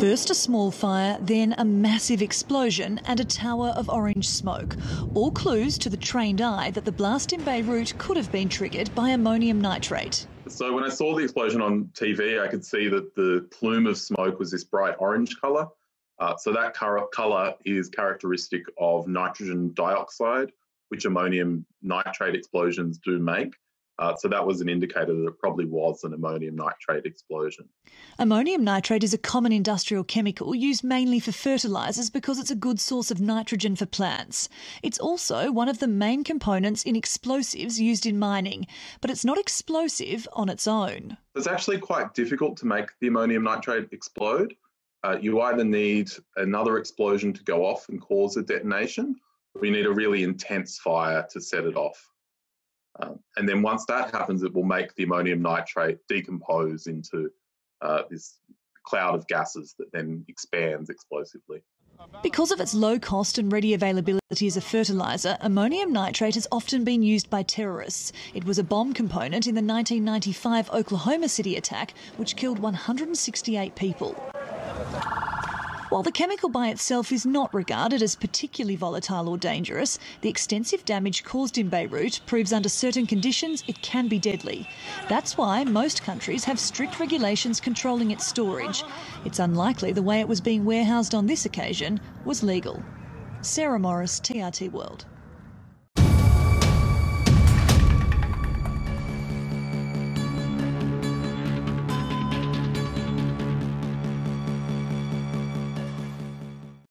First a small fire, then a massive explosion and a tower of orange smoke. All clues to the trained eye that the blast in Beirut could have been triggered by ammonium nitrate. So when I saw the explosion on TV, I could see that the plume of smoke was this bright orange colour. Uh, so that colour is characteristic of nitrogen dioxide, which ammonium nitrate explosions do make. Uh, so that was an indicator that it probably was an ammonium nitrate explosion. Ammonium nitrate is a common industrial chemical used mainly for fertilisers because it's a good source of nitrogen for plants. It's also one of the main components in explosives used in mining, but it's not explosive on its own. It's actually quite difficult to make the ammonium nitrate explode. Uh, you either need another explosion to go off and cause a detonation, or you need a really intense fire to set it off. Um, and then once that happens, it will make the ammonium nitrate decompose into uh, this cloud of gases that then expands explosively. Because of its low cost and ready availability as a fertiliser, ammonium nitrate has often been used by terrorists. It was a bomb component in the 1995 Oklahoma City attack, which killed 168 people. While the chemical by itself is not regarded as particularly volatile or dangerous, the extensive damage caused in Beirut proves under certain conditions it can be deadly. That's why most countries have strict regulations controlling its storage. It's unlikely the way it was being warehoused on this occasion was legal. Sarah Morris, TRT World.